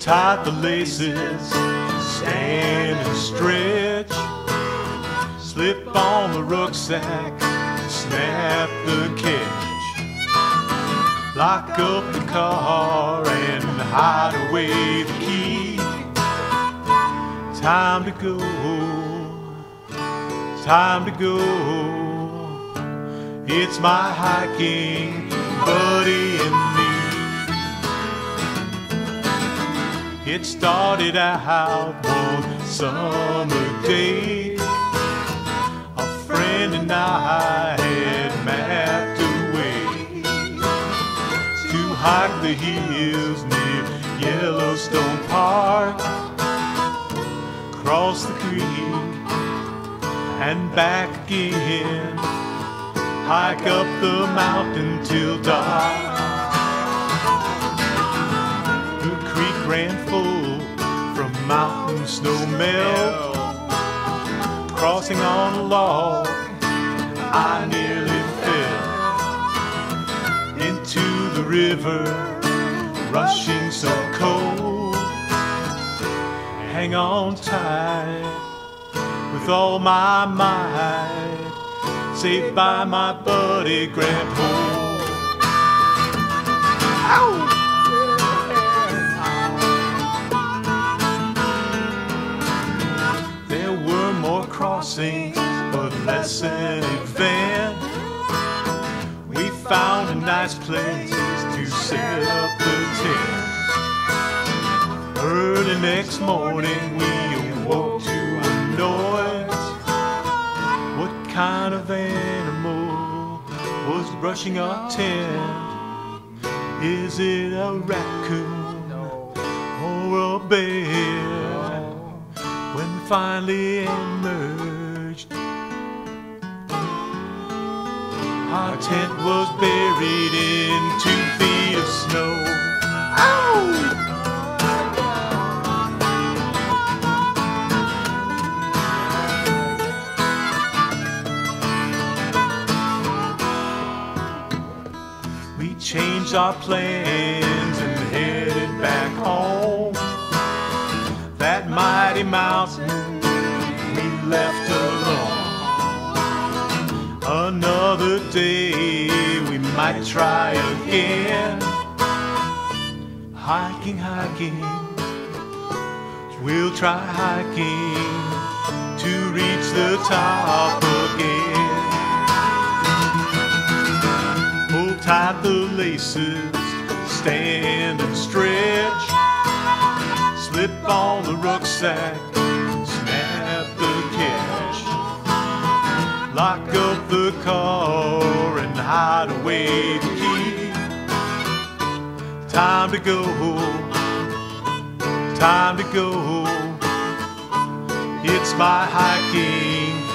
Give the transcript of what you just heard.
tight the laces, stand and stretch. Slip on the rucksack, snap the catch. Lock up the car and hide away the key. Time to go, time to go. It's my hiking buddy and me. It started out one summer day. A friend and I had mapped a way to hike the hills near Yellowstone Park, cross the creek and back again, hike up the mountain till dark. The creek ran full melt. Crossing on a log, I nearly fell into the river, rushing so cold. Hang on tight with all my might, saved by my buddy Grandpa. There but less an event. We found a nice place to set up the tent. Early next morning, we awoke to a noise. What kind of animal was brushing our tent? Is it a raccoon or a bear? When finally emerged, our tent was buried in two feet of snow. We changed our plans and headed back home. That mighty mountain we left Another day we might try again. Hiking, hiking. We'll try hiking to reach the top again. Pull tight the laces, stand and stretch. Slip on the rucksack, Lock up the car and hide away the key. Time to go, home. time to go. It's my hiking